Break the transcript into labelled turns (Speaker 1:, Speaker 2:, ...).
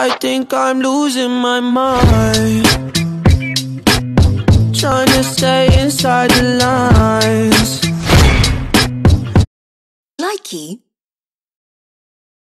Speaker 1: I think I'm losing my mind. Trying to stay inside the lines.
Speaker 2: Likey